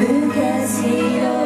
昔よ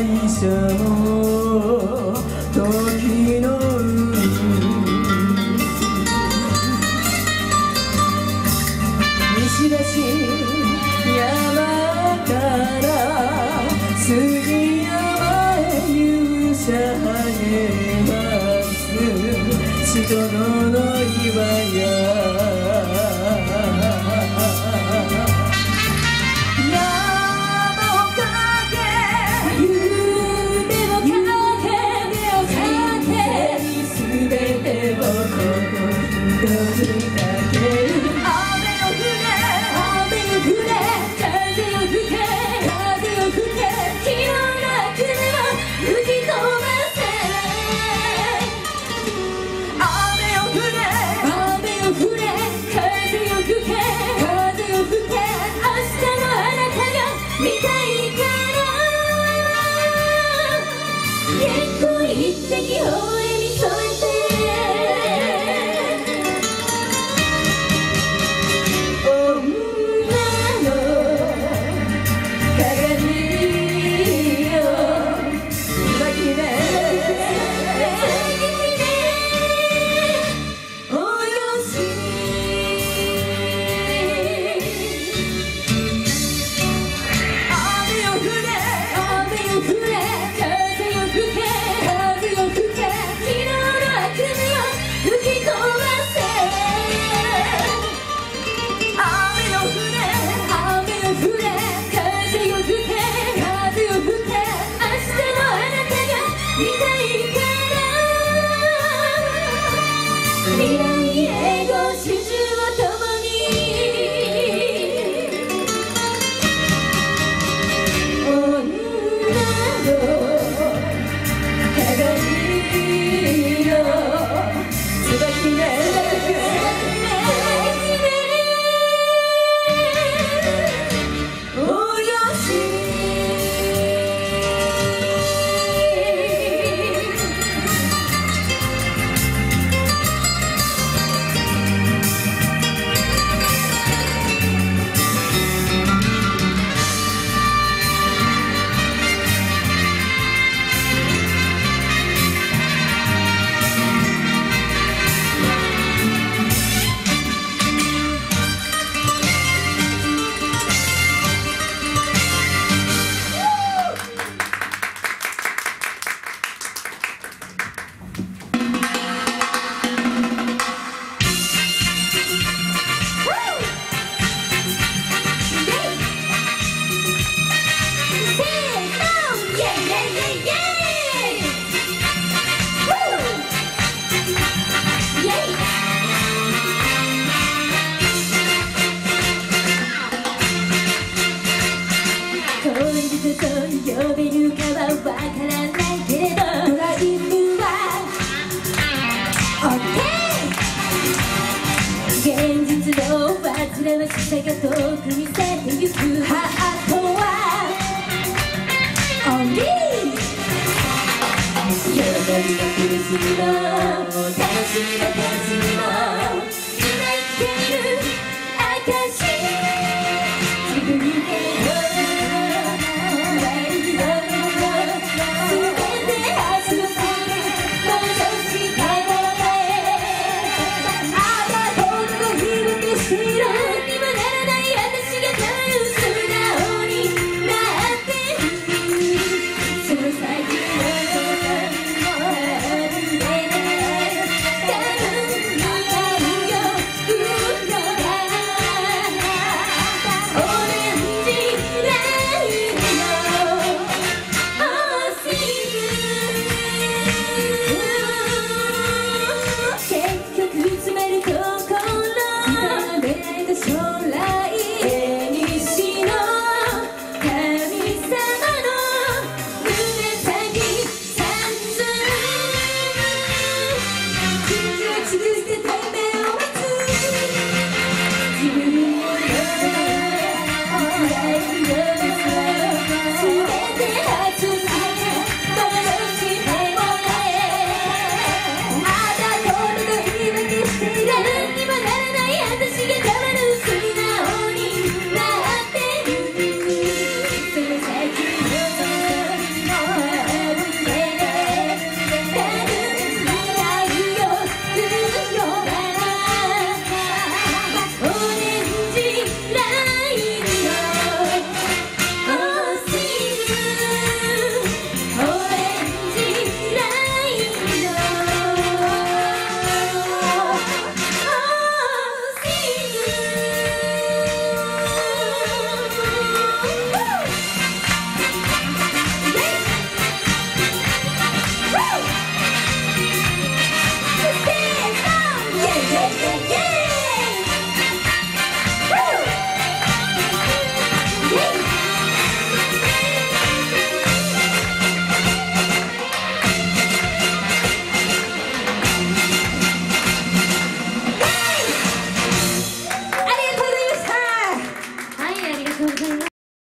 最初の時の呼べるかは分